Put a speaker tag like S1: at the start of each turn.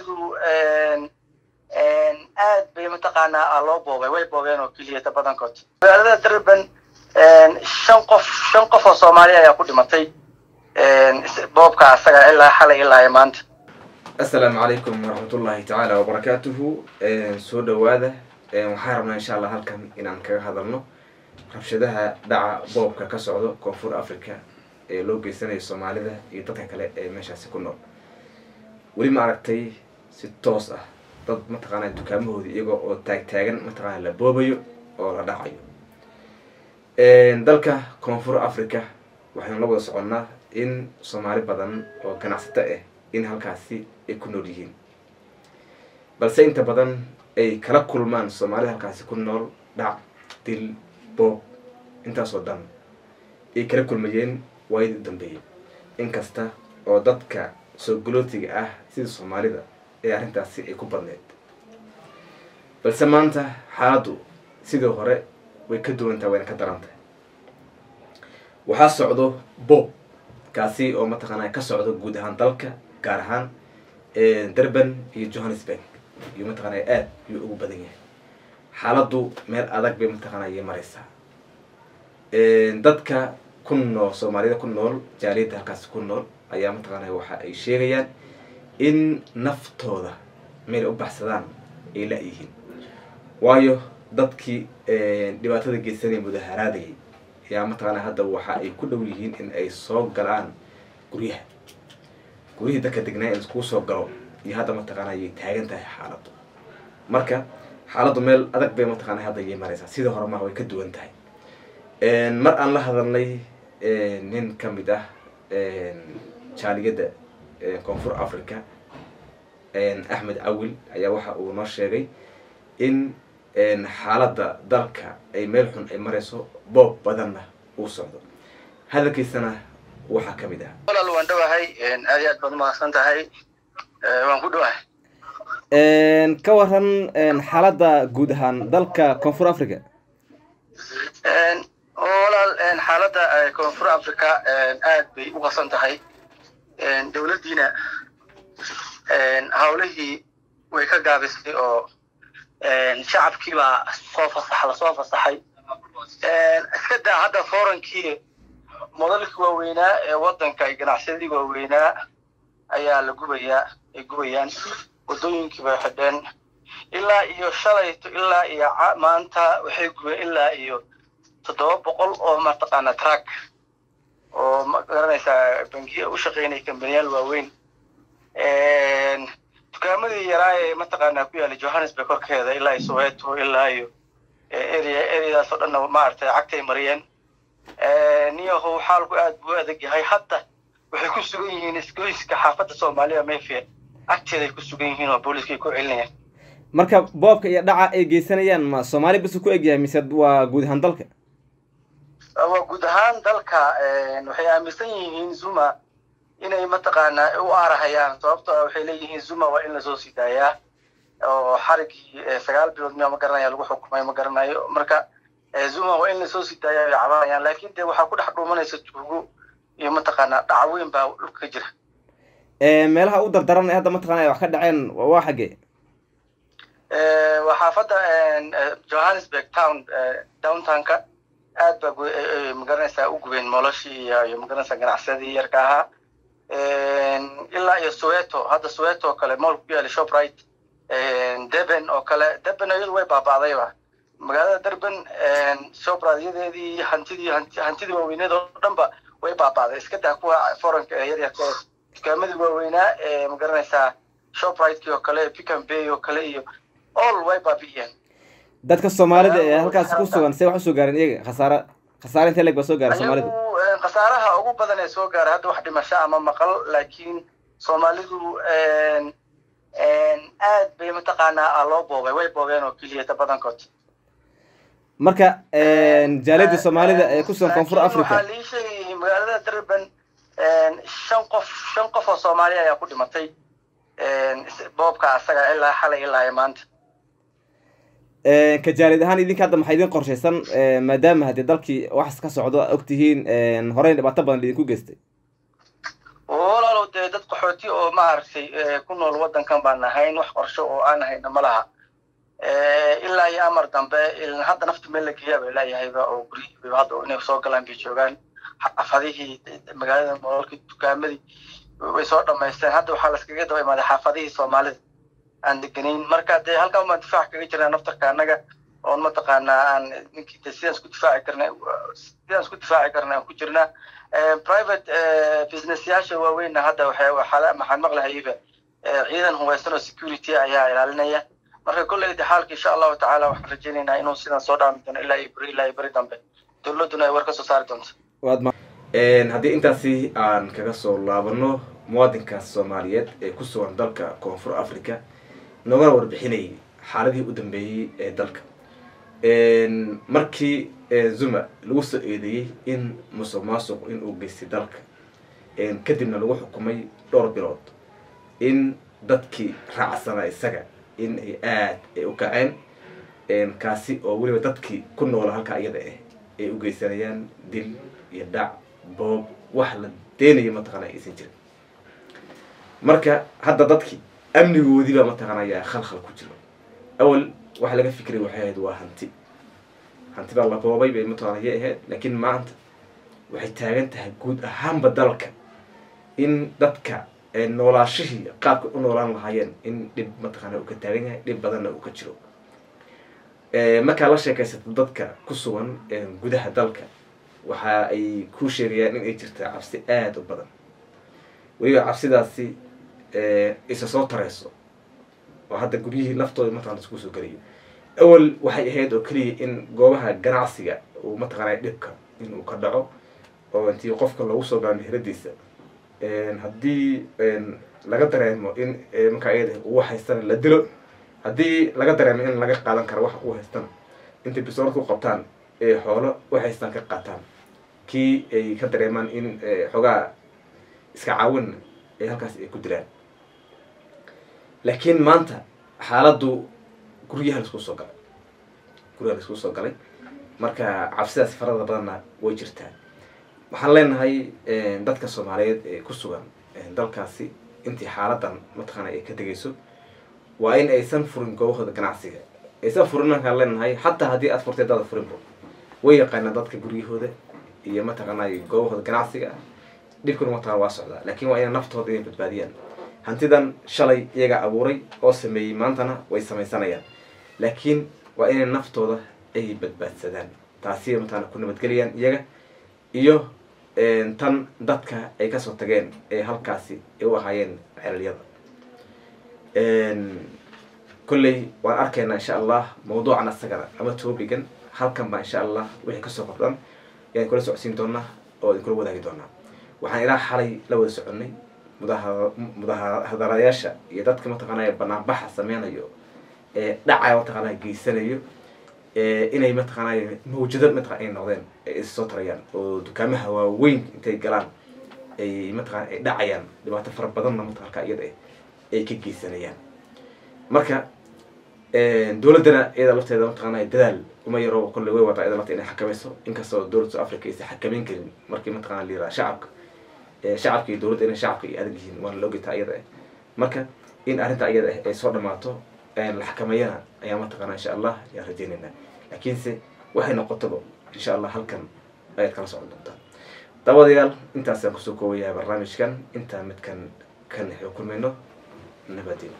S1: soomaalidu aad bay mataqaanaa loo boobay way boobeen oo keliyata badankood magaalada durban shan qof shan qof oo soomaali ayaa ku dhimatay boobka asaga ilaa xalay ilaa maanta.
S2: Assalaamu calaykum waraxmatullaahi tacaala wabarakaatuhu soo dhawaada waxaan rabnaa insha allah halkan inaan kaga hadalno rabshadaha dhaca boobka ka socdo koonfur africa ee loo geysanayo soomaalida iyo dadka kale ee meeshaasi ku nool weli ma aragtay si toos ah dad mataqaana dukaamahooda iyagoo oo taagtaagan mataqaana la boobayo oo la dhacayo. Dalka koonfur africa waxaynu la wada soconnaa in soomaali badan oo ganacsato ah in halkaasi ay ku nool yihiin. Balse inta badan ay kala kulmaan soomaalida halkaasi ku nool dhac dil boob intaasoo dhan ay kala kulmayeen waayadii u dambeeyey inkasta oo dadka soo galootiga ah sida soomaalida ee arrintaasi ay ku badneed balse maanta xaaladdu sidii hore way ka duwantaha wayna ka darantahay waxaa socdo boob kaasi oo mataqaana ka socdo guud ahaan dalka gaar ahaan durban iyo johannesburg iyo mataqaana aad yuu ugu badan yahay. Xaaladdu meel adag bay mataqaana ayay mareysaa dadka ku nool soomaalida ku nool jaaliyadda halkaasi ku nool ayaa mataqaana waxa ay sheegayaan in naftooda meel u baxsadaan ay la-yihiin waayo dadkii dhibaatada geysanaya mudaharaadayay ayaa mataqaana hadda waxa ay ku dhow yihiin in ay soo galaan guryaha. Guryihii dadka degnaa in iskuu soo galo iyo hadda mataqaana ayay taagan tahay xaaladdu. Marka xaaladdu meel adag bay mataqaana hadda ayay mareysaa sidii hore maha way ka duwan tahay. Mar aan la hadalnay nin ka mid ah jaaliyadda koonfur africa axmed cawil ayaa waxa uu noo sheegay in xaaladda dalka ay meel xun ay mareyso boob badanna uu socdo. Hadalkiisana waxaa ka mid ah.
S1: Walaal waan dhowahay aad iyo aad baad umahadsan tahay waan ku dhowahay
S3: ka waran xaaladda guud ahaan dalka koonfur africa
S1: walaal xaaladda koonfur africa aad bay u qasan tahay dowladdiina hawlihii way ka gaabisay oo shacabkii baa soo fasax la soo fasaxay. Iska daa hadda forankii modalkii waaweynaa ee waddanka iyo ganacsadii waaweynaa ayaa la gubayaa ay gubayaan. Waddooyinkii bay xidheen. Ilaa iyo shalayto ilaa iyo maanta waxay gubeen ilaa iyo toddoba boqol oo mataqaana track oo ma garanaysaa bangiya u shaqeynaya kambaniyaal waaweyn. Dukaamadii yaraa ee mataqaana ku yaalla johannesburg korkeeda ilaa iyo soweto ilaa iyo area areadaas dhanna maaragtay cagtay mariyeen. Niyahow xaalku aad buu adag yahay. Hadda waxay ku sugan yihiin isgoyska xaafadda soomaalida mayfair agteeday ku sugan yihiin oo booliiskay ku celinayaan
S3: marka boobka iyo dhaca ay geysanayaan ma soomaali bas ku egyahay mise waa guud ahaan dalka
S1: waa guud ahaan dalka waxay aaminsan yihiin zuma inay mataqaanaa u aarahayaan. Sababto waxay leeyihiin zuma waa in la soo sii daayaa oo xarigii sagaal bilood miyaa ma garanaya lagu xukumay ma garanayo. Marka zuma waa in la soo sii daaya ay cabanayaan laakin de waxaa ku dhex dhuumanaysa tuugo iyo mataqaanaa dhac weyn baa dhulka ka jira.
S3: Meelaha u dardaran ee hadda mataqana ay wax ka dhaceen waa xaggee
S1: waa xaafadda johannesburg town downtownka aad baa ma garanaysaa u gubeen noloshii iyo ma garanaysaa ganacsadii yarka ahaa. Ilaa iyo soweto hadda soweto oo kale moolka ku yaalla shoprite deben oo kale deben iyadu way baaba'dayba magaalada durban shopriteyadeedii hantidii hantidii waaweyneed oo dhanba way baaba'day iska daa kuwa foranka ee yaryarka ee dukaamadii waaweynaa ee ma garanaysaa shoprite oo kale picam bay oo kale iyo all way baabi'iyeen
S3: dadka soomaalida ee halkaas ku sugan see wax u soo gaareen iyaga khasaare khasaare intee leeg baa soo gaaray soomaalida
S1: khasaaraha ugu badan ee soo gaaray hadda wax dhimasho ama maqal laakiin soomaalidu aad bay mataqaanaa loo boobay way boobeen oo keliyata badankood
S3: marka jaaliyadda soomaalida ee ku sugan koonfur africa
S1: waxaa lii sheegayay magaalada durban shan qof shan qof oo soomaali ayaa ku dhimatay boobka asaga ilaa xalay ilaa maanta
S3: ka jaalid ahaan idinka hadda maxaa idin qorshaysan? Maadaama haddii dalkii waxas ka socdo ogtihiin horeyn dhibaato badan idinku geystay.
S1: Walaalow dee dad qaxooti oo maaragtay ku nool waddankan baan ahayn wax qorsho oo aan hayna ma laha. Ilaa iyo amar dambe hadda nafta meel la geeyaa bay oo guri hadda inay soo galaan bay joogaan. Xaafadihii magaalada moolkii dukaamadii way soo dhamaysteen hadda waxaa laskaga daba imaaday xaafadihii soomaalida aan deganayn marka dee halkan baan difaac kaga jirnaa naftarka annaga oon mataqaanaa aan de sidaan isku difaaci karna sidaan isku difaaci karna aan ku jirnaa. Private business yaasha waaweynna hadda waxaa maxaan maqlahayba ciidan hubaysan oo security ayaa ilaalinaya. Marka kolleyda xaalka insha allahu tacaala waxaan rajaynaynaa inuu sidan soo dhaami doono ilaa iyo ilaa iyo beri dambe. Dowladduna ay war ka soo saari doonto.
S2: Haddii intaasi aan kaga soo laabano muwaadinkaas soomaaliyeed ee ku sugan dalka koonfur africa noogana warbixinayay xaaladihii u dambeeyey ee dalka. Markii zuma lagu soo eedeeyey in musuq maasuq in uu geystay dalka kadibna lagu xukumay dhowr bilood in dadkii raacsanaa isaga in ay aad ay u kaceen kaasi oo weliba dadkii ku noola halkaa iyada ah ay u geysanayaan dil iyo dhac boob wax la deenaya mataqaana aysan jirin. Marka hadda dadkii amnigoodiibaa mataqaanaya khalkhal ku jiro. Awal waxa laga fikray waxay ahayd waa hanti. Hanti baa la boobay bay mataqaanaya ahayd laakiin maanta waxay taagan tahay guud ahaanba dalka. In dadka noolaashihii qaabka u noolaan lahaayeen in dhib mataqaana uu ka taagan yahay dhib badanna uu ka jiro. Markaa la sheekaysato dadka ku sugan gudaha dalka waxa ay ku sheegayaan in ay jirta cabsi aada u badan. Weliba cabsidaasi isa soo tareyso oo hadda guryihii laftooda mataqana isku soo gelayo awal waxay ahayd oo keliya in goobaha ganacsiga uu mataqaanaya dhibka inuu ka dhaco oo intii qofka loogu soo gaano hiradiisa haddii laga dareemo in markaa iyada uu haystana la dilo haddii laga dareemo in laga qaadan karo wax uu haystana intay bisoorad ku qabtaan ee xoolo u haystaan ka qaataan kii ay ka dareemaan in xoogaa iska caawinna ee halkaas ay ku dilaan laakiin maanta xaaladdu guryaha la isku soo galay. Guryaha la isku soo galay. Marka cabsidaas farada badanna way jirtaa waxaan leenahay dadka soomaaliyeed ee ku sugan dalkaasi intii xaaladan mataqaana ay ka degayso waa in aysan furin goobahooda ganacsiga. Aysan furin markaan leenahay xataa haddii aad furtay dada furinbo way yaqaanaan dadka guryahooda iyo mataqaanay goobahooda ganacsiga. Dhibkuna mataqana waa socdaa laakiin waa inay naftooda inay badbaadiyaan hantidan shalay iyaga abuuray oo sameeyey maantana way samaysanayaan. Laakiin waa inay naftooda ay badbaadsadaan. Taasi mataqana ku nabadgeliyaan iyaga iyo tan dadka ay ka soo tageen ee halkaasi ay u ahaayeen celalyada kolley waan arkaynaa insha allah mawduucan asagana ama topigan. Halkan baa insha allah wixii ka soo qabdan yaan kula socodsiin doonaa oo idinkula wadaagi doonaa waxaan ilaa xalay la wada mudaha mudahadarayaasha iyo dadka mataqaanaya banaanbaxa sameynayo ee dhacaya mataqaanaya geysanayo inay mataqaanaya mawjado mataqana ay noqdeen ay issoo tarayaan oo dukaamaha waaweyn intay galaan ay mataqana ay dhacayaan dhibaato fara badanna mataqalka iyada ay ka geysanayaan. Marka dowladdana iyada lafteeda mataqaanaya dadaal uma yaro kolley way wadaa iyada lafta inay xakamayso inkastoo dowladda south africa aysan xakameyn karin markii mataqana la yiraha shacabka shacabka iyo dowladda inay shacabka ay adag yihiin waana la ogeytaa iyada ah marka in arrinta iyada ah ay soo dhamaato la xakameeyana ayaa mataqaana insha allah ayaan rajeynaynaa laakiinse waxay noqotaba insha allah halkan ayaad kala socon doontaa. Dabadayaal intaasaan ku soo koobayahay barnaamijkan. Intaa midkan kan xukumayno nabadin